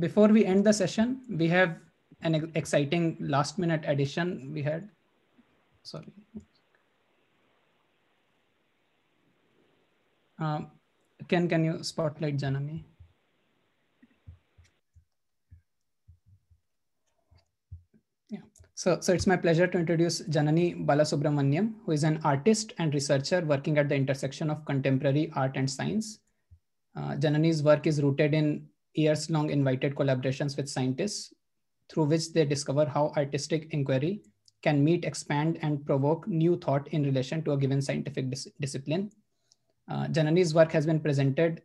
before we end the session, we have an exciting last minute addition we had. Sorry. Um, can, can you spotlight Janani? So, so it's my pleasure to introduce Janani Balasubramanian, who is an artist and researcher working at the intersection of contemporary art and science. Uh, Janani's work is rooted in years-long invited collaborations with scientists, through which they discover how artistic inquiry can meet, expand, and provoke new thought in relation to a given scientific dis discipline. Uh, Janani's work has been presented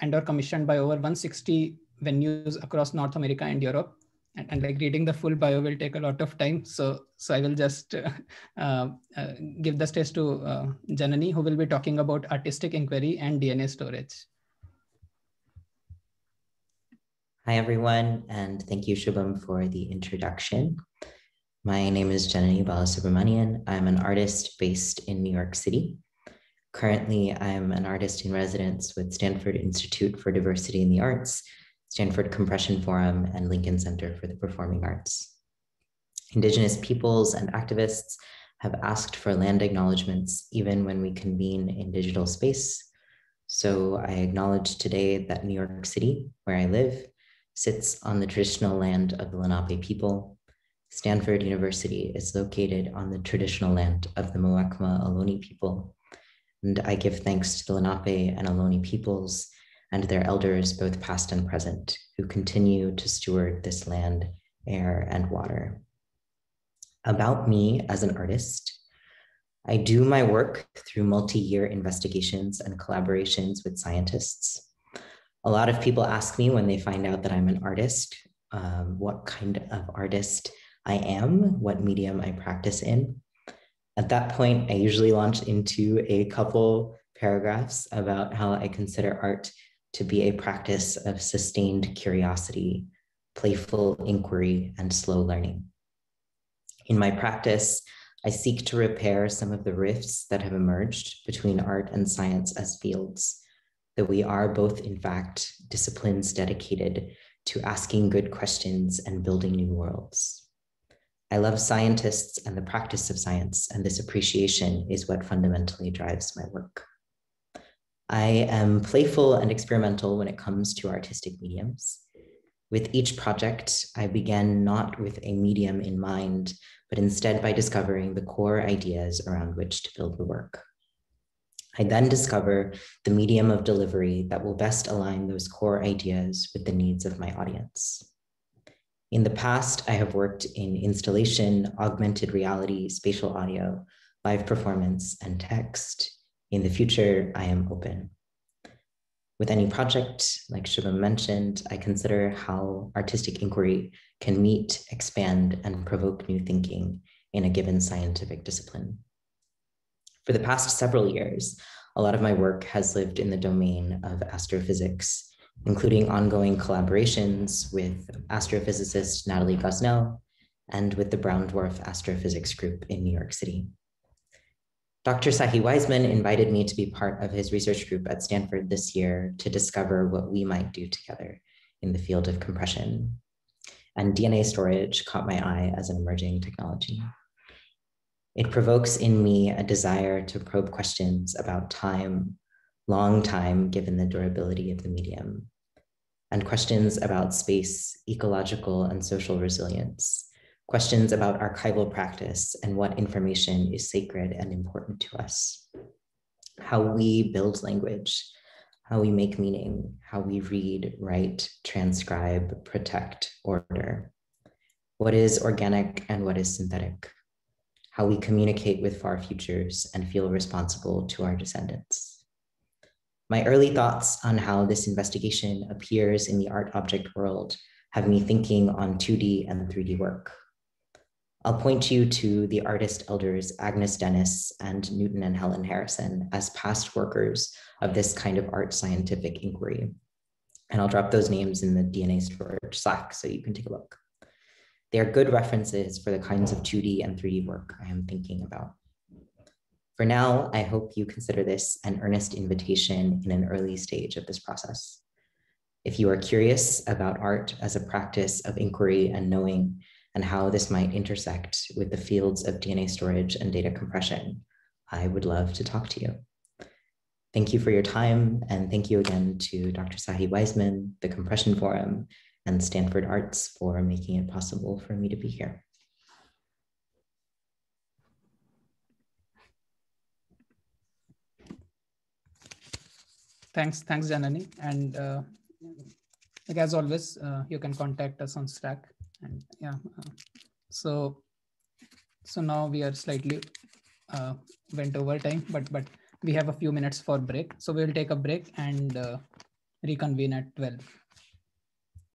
and or commissioned by over 160 venues across North America and Europe, and, and, like reading the full bio will take a lot of time. So, so I will just uh, uh give the stage to uh, Janani, who will be talking about artistic inquiry and DNA storage. Hi, everyone, and thank you, Shubham, for the introduction. My name is Janani Balasubramanian. I'm an artist based in New York City. Currently, I'm an artist in residence with Stanford Institute for Diversity in the Arts Stanford Compression Forum, and Lincoln Center for the Performing Arts. Indigenous peoples and activists have asked for land acknowledgements even when we convene in digital space. So I acknowledge today that New York City, where I live, sits on the traditional land of the Lenape people. Stanford University is located on the traditional land of the Muwekma Ohlone people. And I give thanks to the Lenape and Ohlone peoples and their elders, both past and present, who continue to steward this land, air, and water. About me as an artist, I do my work through multi year investigations and collaborations with scientists. A lot of people ask me when they find out that I'm an artist, um, what kind of artist I am, what medium I practice in. At that point, I usually launch into a couple paragraphs about how I consider art to be a practice of sustained curiosity, playful inquiry, and slow learning. In my practice, I seek to repair some of the rifts that have emerged between art and science as fields, that we are both, in fact, disciplines dedicated to asking good questions and building new worlds. I love scientists and the practice of science, and this appreciation is what fundamentally drives my work. I am playful and experimental when it comes to artistic mediums. With each project, I began not with a medium in mind, but instead by discovering the core ideas around which to build the work. I then discover the medium of delivery that will best align those core ideas with the needs of my audience. In the past, I have worked in installation, augmented reality, spatial audio, live performance, and text. In the future, I am open. With any project, like Shubham mentioned, I consider how artistic inquiry can meet, expand, and provoke new thinking in a given scientific discipline. For the past several years, a lot of my work has lived in the domain of astrophysics, including ongoing collaborations with astrophysicist Natalie Gosnell and with the Brown Dwarf Astrophysics Group in New York City. Dr. Tsachy Weissman invited me to be part of his research group at Stanford this year to discover what we might do together in the field of compression. And DNA storage caught my eye as an emerging technology. It provokes in me a desire to probe questions about time, long time given the durability of the medium, and questions about space, ecological, and social resilience questions about archival practice and what information is sacred and important to us, how we build language, how we make meaning, how we read, write, transcribe, protect, order, what is organic and what is synthetic, how we communicate with far futures and feel responsible to our descendants. My early thoughts on how this investigation appears in the art object world have me thinking on 2D and 3D work, I'll point you to the artist elders Agnes Denes and Newton and Helen Harrison as past workers of this kind of art scientific inquiry. And I'll drop those names in the DNA storage Slack so you can take a look. They are good references for the kinds of 2D and 3D work I am thinking about. For now, I hope you consider this an earnest invitation in an early stage of this process. If you are curious about art as a practice of inquiry and knowing and how this might intersect with the fields of DNA storage and data compression, I would love to talk to you. Thank you for your time. And thank you again to Dr. Tsachy Weissman, the Compression Forum, and Stanford Arts for making it possible for me to be here. Thanks, thanks, Janani. And uh, like as always, uh, you can contact us on Slack. And yeah, uh, so so now we are slightly uh, went over time, but but we have a few minutes for break. So we'll take a break and uh, reconvene at 12.